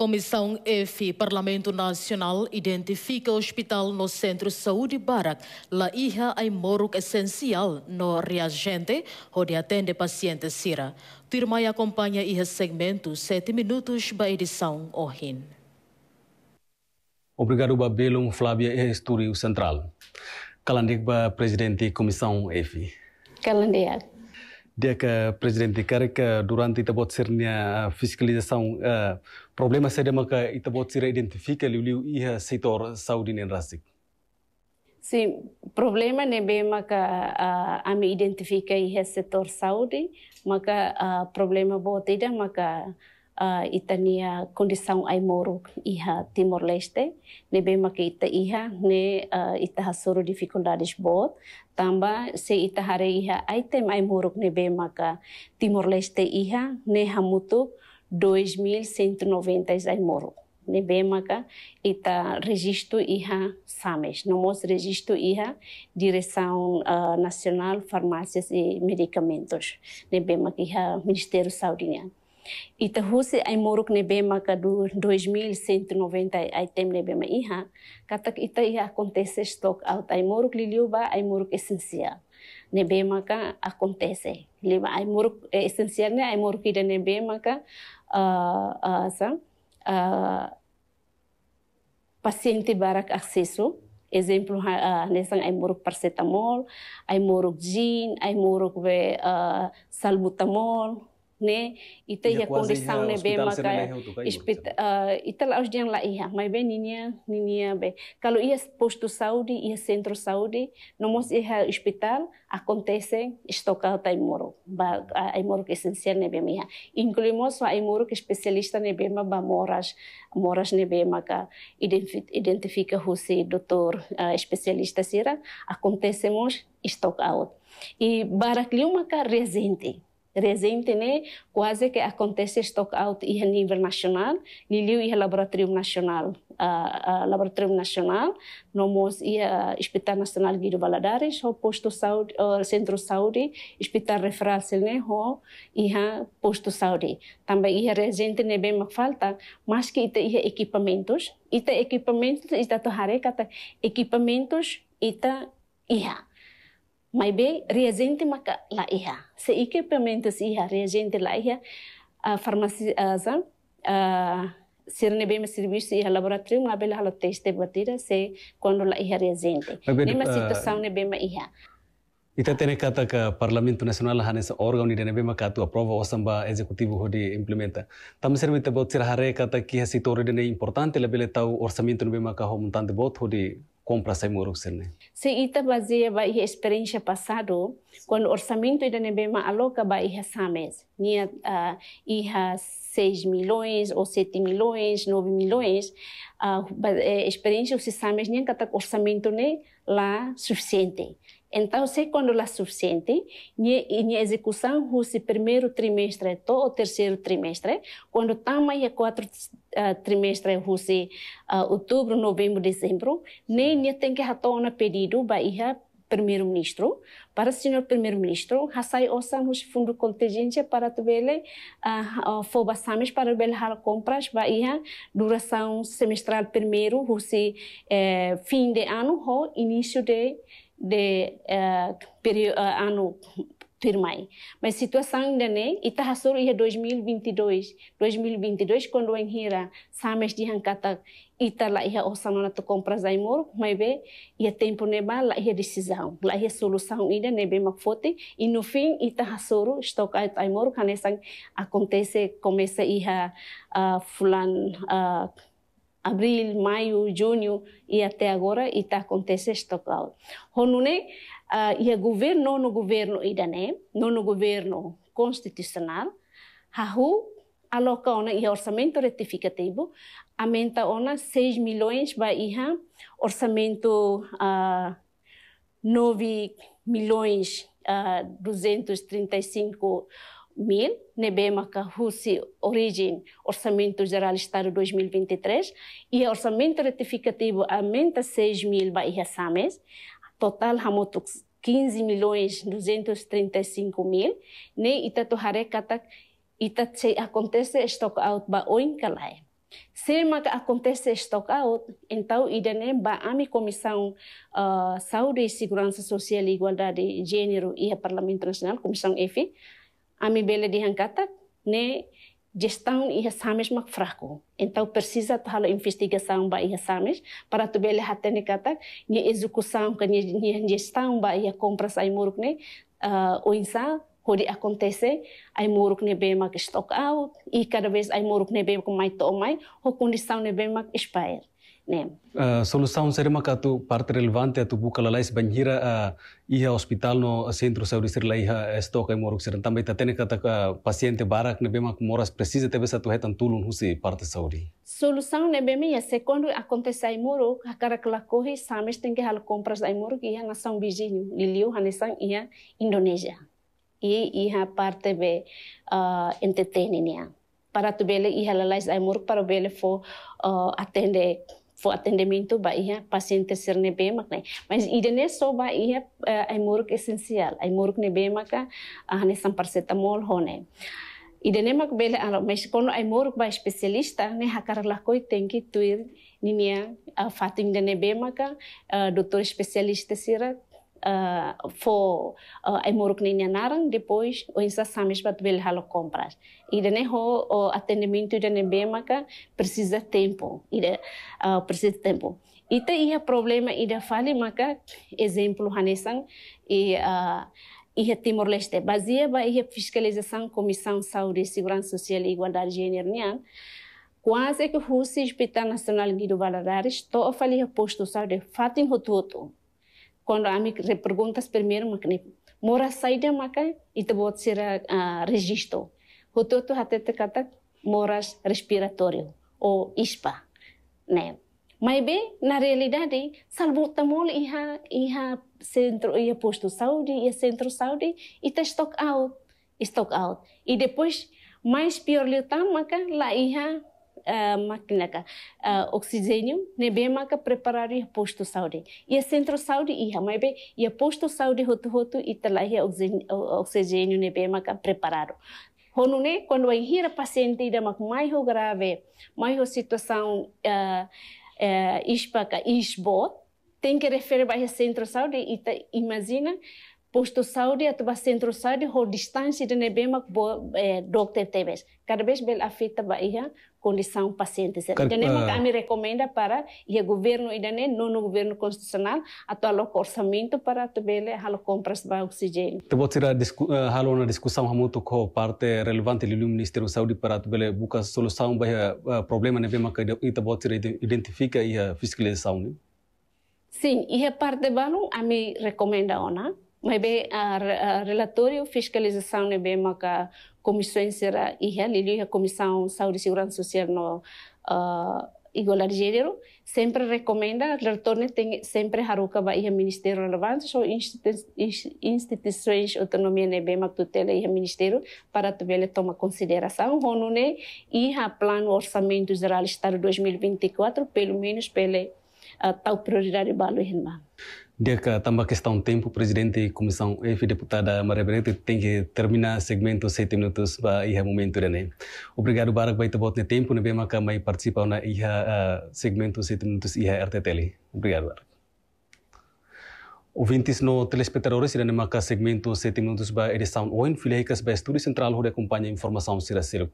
Comissão EFI, Parlamento Nacional, identifica o hospital no Centro de Saúde Barak, la iha ai moruk essencial no reagente, onde atende paciente Sira. Turma acompanha iha segmento 7 minutos ba edição Ohin. Obrigado, Babelum Flávia e Estúdio Central. Calandic ba Presidente Comissão EFI. Calandic que presidente que durante ita bot sernia fiscalização uh, problema seria maka ita bot sira identifica liu iha setor saudi nen rasik Sim, problema ne be maka uh, ami identifica iha setor saudi maka uh, problema bot ida uh, itania condição ai moro iha Timor Leste ne be maka ita iha ne uh, ita hasoro dificuldades bot tamba se ita hare iha item ai moro ne be maka Timor Leste iha ne hamutu 2190 ai moro. Ne be maka ita registro iha SAMES, nomos registro iha Direção uh, Nacional Farmácias e Medicamentos, ne be maka iha Ministério Saudiano. Ita husi ai moruk ne bema ka du 2190 ai tem ne bema iha, katak ita iha acontece stock out ai moruk liliu ba ai moruk essencial. Ne bema ka acontece. Lima ai moruk ne ai moruk ida ne bema ka uh, uh, sa, uh, barak aksesu, exemplo uh, nesang ai moruk paracetamol, ai moruk gin, moruk be uh, salbutamol, né ita ia condição ne be maka uh, ita la os la ia mai be ninia ninia be kalau ia posto saúde ia centro saúde no mos ia hospital acontece estocar tai moro ba ai moro que essencial ne be mia incluímos ai moro que especialista ne be ma ba moras moras ne be maka identifica se doutor especialista sira acontecemos stock out e barakliu maka resente Resente, né, quase que acontece stock out a nível nacional, liliu e laboratório nacional, uh, uh, laboratório nacional, nomos e Hospital Nacional Guido Valadares, o posto saúde, uh, centro saúde, hospital referral né, o e posto saúde. Também e resente né? Bem falta, mas que ita equipamentos, ita equipamentos. Ita to hare kata equipamentos ita ia mai be reagente maka la iha. Se equipamentos iha reagente la iha a farmácia a a sirne bem serviço iha laboratório ma bela halo teste batira se quando la iha reagente. Nema situação ne bem iha. Ita tene kata ka Parlamento Nasional hanes órgão ni dene bema katu aprova o samba executivo hodi implementa. Tam ser mita bot sir hare kata ki hasi tore dene importante lebele tau orçamento no bema ka ho montante bot hodi compra sai moro serne. Se ita baseia ba ia experiência passado, quando o orçamento ainda nem bem aloca ba ia sames, nia uh, ia 6 milhões ou 7 milhões, 9 milhões, uh, experiência os sames nem kata orçamento ne lá suficiente. Então, se quando lá suficiente, minha execução fosse primeiro trimestre ou terceiro trimestre, quando também é quatro uh, trimestre fosse uh, outubro, novembro, dezembro, nem tem que retornar pedido para ir primeiro-ministro, para o senhor primeiro-ministro, hasai osan hus fundo contingência para tu bele uh, foba sames para bele hal compras ba ia duração semestral primeiro husi eh, fim de ano ho início de de uh, período, uh, ano firmai. Mas situação ainda né, ita hasur ia 2022, 2022 quando em hira sames di hankata ita la ia osana na tu compra zaimor, mas be ia tempo neba la ia decisão, la ia solução ainda nebe makfote e no fim ita hasuru stock out aimor kanesang acontece começa ia uh, fulan uh, abril, maio, junho e até agora está acontecendo out. Honune, uh, e governo no governo idane, no no governo constitucional, hahu aloca ona e orçamento retificativo, aumenta ona 6 milhões vai iha orçamento uh, 9 milhões uh, 235 mil, nebema ka husi origem orçamento geral estado 2023 e orçamento retificativo aumenta 6 mil bahia sames, total hamotuk 15 milhões 235 mil, ne se acontece stock out ba oin kalai. Se maka acontece stock out, então idane ba ami Comissão uh, Saúde e Segurança Social e Igualdade de Gênero e a Parlamento Nacional, Comissão EFI, ami bele dihankata, ne gestão e sames mak fraco. Então precisa ter investigação ba ia sames para tu bele hatene kata ni execução que ni gestão ba ia compras ai muruk uh, o insa pode acontecer ai muruk ne que stock out e cada vez ai muruk ne bema com mais to mai ou condição ne bema expire né uh, solução seria uma tu parte relevante tu buka lalais banhira uh, iha hospital no centro saúde ser lá iha stock ai muruk ser também tá tendo kata uh, paciente barak ne bema moras precisa ter essa tu retan tulun husi parte saúde. Solução ne bema é se quando acontece ai muruk a cara lá corre sames tem que hal compras ai muruk iha nação vizinho liliu hanesan iha Indonésia e iha parte be uh, entertaining para tu bele iha lalais ai muruk para bele fo uh, atende fo atendimento ba iha paciente ser ne be makne mas idene so ba iha uh, ai muruk essencial ai muruk ne be maka uh, ne sam paracetamol hone idene mak bele alo mas kono ai muruk ba especialista ne hakar lakoi tenki tuir ninia uh, fating de ne be maka uh, doutor especialista sira uh, for uh, ai moruk ni narang depois o insa samis bat bel halo compras. E de ho o atendimento de ne bema ka precisa tempo. E de uh, precisa tempo. Ite ia problema ida fali maka exemplo hanesan e uh, ia Timor-Leste baseia ba ia fiscalização Comissão Saúde, Segurança Social e Igualdade de Gênero quase que o Hospital Nacional Guido Valadares to a falir posto saúde fatin hotuoto quando a mim perguntas primeiro makne mora saída maka itu buat sira uh, registro hoto tu hate te kata moras respiratório ou ISPA. Né mas bem na realidade salvo tamol iha iha centro iha posto saúde iha centro saúde ita stock out stock out. E depois mais pior liutam maka lá iha uh, máquina ka oxigênio ne be maka preparar ia posto saúde. Ia centro saúde ia mas be ia posto saúde hotu hotu itala ia oxigênio ne be maka preparado. Honu ne, quando ai hira paciente ida mak mais grave, mais situação uh, uh, ispaka isbot, tem que referir para o centro de saúde e imagina posto saúde atau centro saúde ho distância de nebema bo eh, dokter tebes cada vez afeta ba condição paciente certo então uh, kami recomenda para ia governo idane non governo constitucional atau alo orçamento para tebele halo compras ba oxigênio. Te bot tira discu, uh, halo na discussão hamuto ko parte relevante do ministério da saúde para tebele buka solução ba uh, problema nebema que ita bot tira identifica ia fiscalização né? Sim, e a parte de balão, a me recomenda ona, mas bem a, relatório fiscalização ne bem maka comissão será e a comissão saúde e segurança social no uh, gênero sempre recomenda retorne tem sempre haruka ba ia ministério relevante so instituições autonomia ne bem mak tutela ia ministério para tevele toma consideração. Hono ne e a plano orçamento geral estado 2024 pelo menos pela uh, tal prioridade balo irmã dia também questão tempo, o presidente da comissão F, deputada Maria Benedito, tem que terminar segmento sete minutos para ir momento né. Obrigado Barak vai ter no tempo, né, bem que participa na uh, segmento sete minutos ia RTTL. Obrigado Barak. Ouvintes no telespectadores, irá nemaca segmento sete minutos para edição OIN, filhas para Estúdio Central, onde acompanha informação será ser o